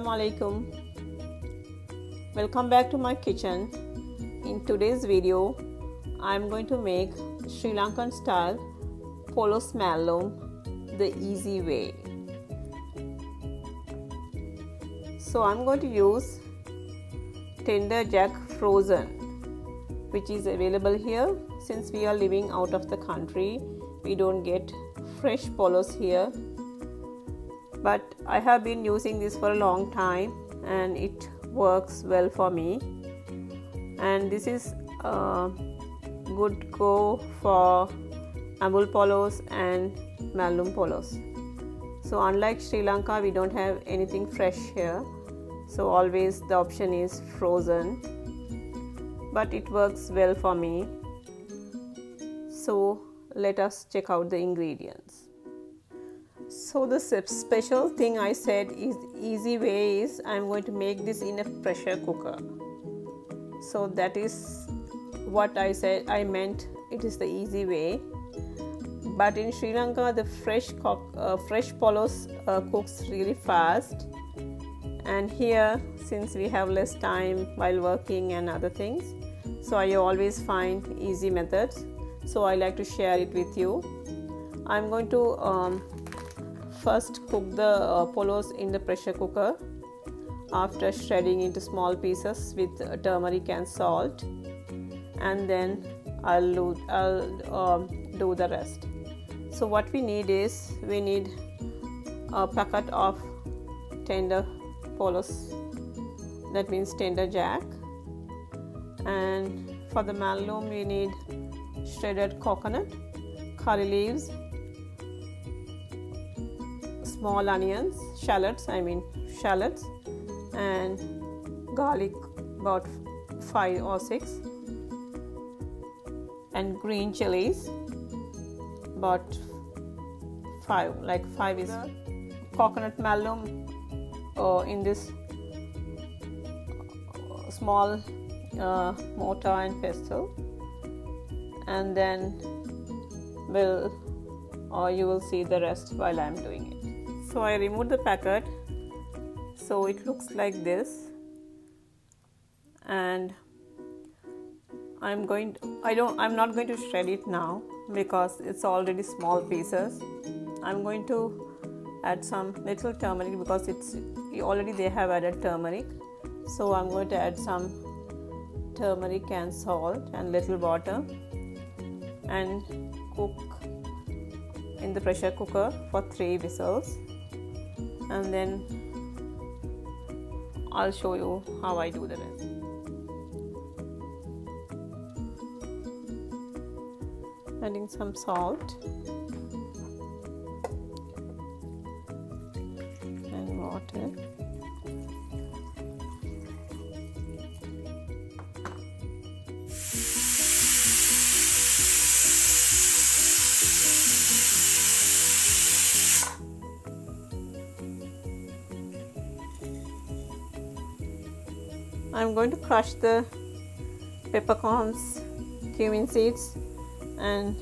Assalamu alaikum. Welcome back to my kitchen. In today's video, I'm going to make Sri Lankan style polos mallum the easy way. So I'm going to use tender jack frozen which is available here since we are living out of the country we don't get fresh polos here but I have been using this for a long time and it works well for me. And this is a good go for Amul polos and Mallum polos. So unlike Sri Lanka we don't have anything fresh here. So always the option is frozen. But it works well for me. So let us check out the ingredients so the special thing I said is easy way is I'm going to make this in a pressure cooker. So that is what I said I meant it is the easy way. But in Sri Lanka the fresh cook, uh, fresh polos uh, cooks really fast and here since we have less time while working and other things so I always find easy methods so I like to share it with you. I'm going to um, first cook the uh, polos in the pressure cooker after shredding into small pieces with turmeric and salt. And then I'll do, I'll um, do the rest. So what we need is we need a packet of tender polos. That means tender jack. And for the mallum we need shredded coconut curry leaves small onions, shallots, I mean shallots, and garlic about five or six, and green chilies about five, like five is coconut? mallum uh, in this small uh, mortar and pestle, and then will or you will see the rest while I am doing it so I remove the packet so it looks like this. And I'm going to, I don't I'm not going to shred it now because it's already small pieces. I'm going to add some little turmeric because it's already they have added turmeric. So I'm going to add some turmeric and salt and little water and cook in the pressure cooker for 3 whistles and then I'll show you how I do the rest. Adding some salt and water. I'm going to crush the peppercorns, cumin seeds, and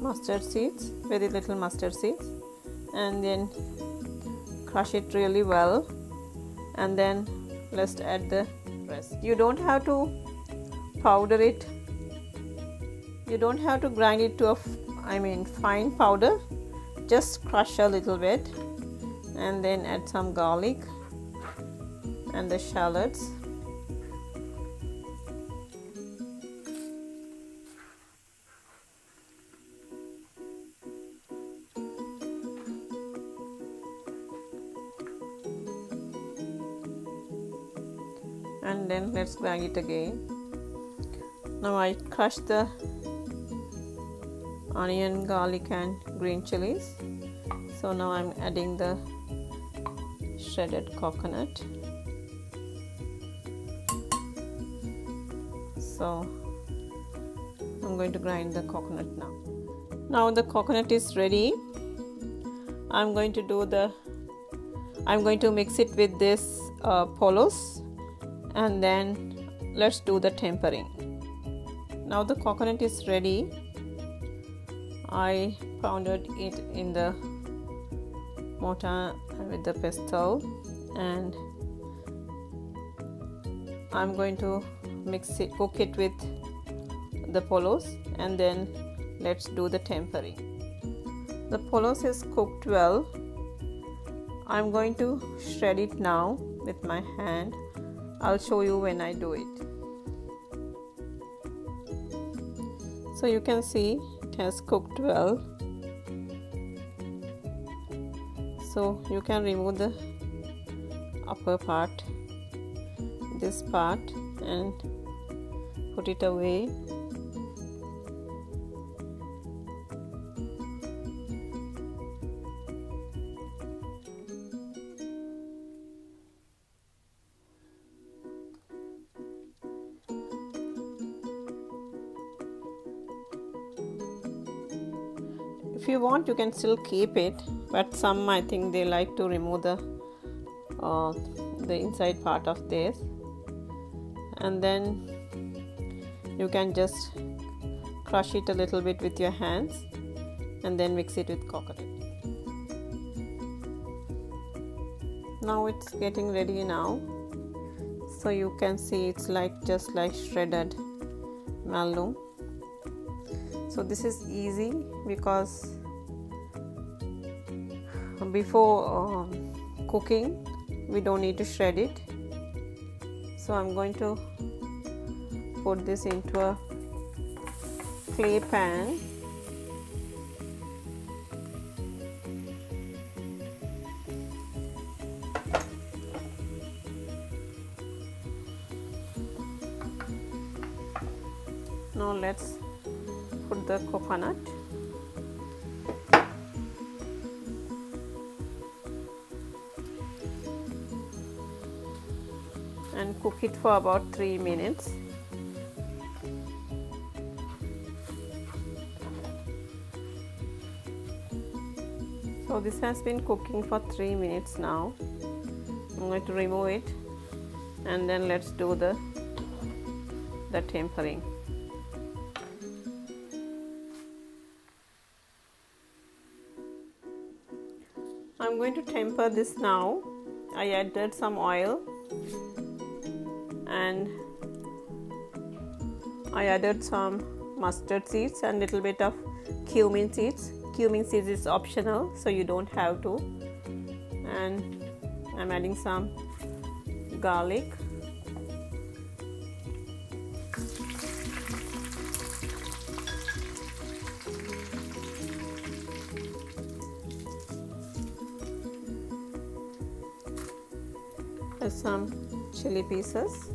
mustard seeds, very little mustard seeds, and then crush it really well, and then let's add the rest. You don't have to powder it. You don't have to grind it to a, I mean, fine powder. Just crush a little bit and then add some garlic and the shallots. And then let's grind it again. Now I crush the onion garlic and green chilies. So now I'm adding the shredded coconut. So I'm going to grind the coconut now. Now the coconut is ready. I'm going to do the I'm going to mix it with this uh, polos and then let's do the tempering. Now the coconut is ready. I pounded it in the mortar with the pestle and I'm going to mix it cook it with the polos and then let's do the tempering. The polos is cooked well. I'm going to shred it now with my hand. I'll show you when I do it. So you can see it has cooked well so you can remove the upper part this part and put it away. If you want you can still keep it but some I think they like to remove the uh, the inside part of this and then you can just crush it a little bit with your hands and then mix it with coconut. Now it's getting ready now. So you can see it's like just like shredded mallum so this is easy because before um, cooking we don't need to shred it. So I'm going to put this into a clay pan. Now let's put the coconut and cook it for about 3 minutes. So this has been cooking for 3 minutes now. I'm going to remove it and then let's do the the tempering. I'm going to temper this now. I added some oil and I added some mustard seeds and little bit of cumin seeds. Cumin seeds is optional so you don't have to. And I'm adding some garlic. Some chili pieces.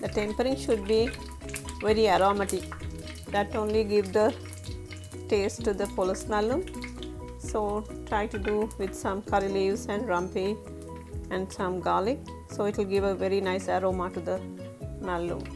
The tempering should be very aromatic. That only give the taste to the polos mallum so try to do with some curry leaves and rampe and some garlic. So it will give a very nice aroma to the mallum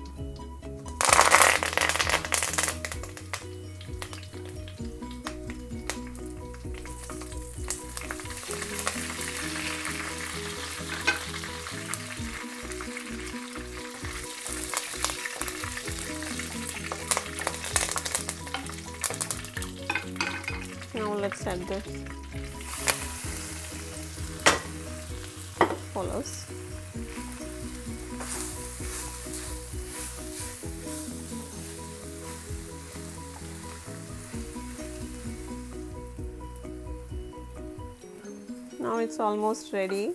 now it's almost ready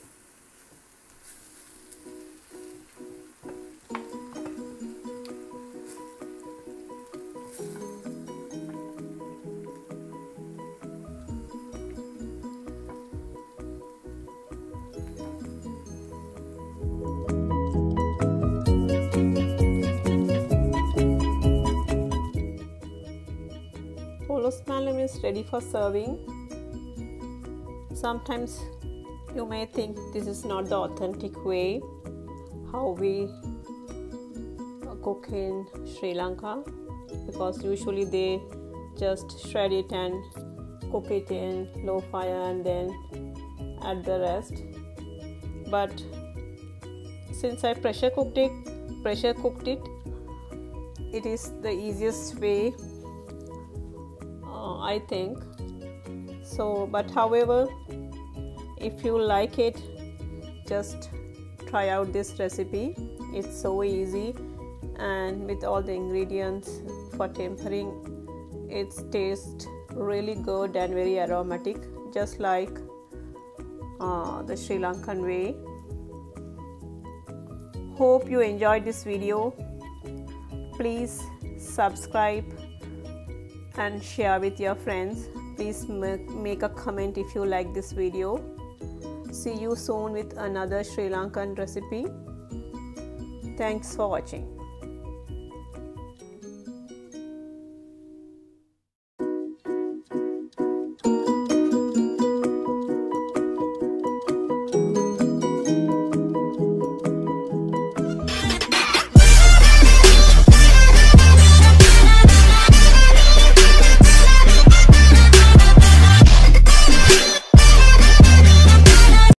is ready for serving. Sometimes you may think this is not the authentic way how we cook in Sri Lanka because usually they just shred it and cook it in low fire and then add the rest. But since I pressure cooked it pressure cooked it it is the easiest way I think. So but however if you like it just try out this recipe. It's so easy. And with all the ingredients for tempering it tastes really good and very aromatic. Just like uh, the Sri Lankan way. Hope you enjoyed this video. Please subscribe and share with your friends. Please make a comment if you like this video. See you soon with another Sri Lankan recipe. Thanks for watching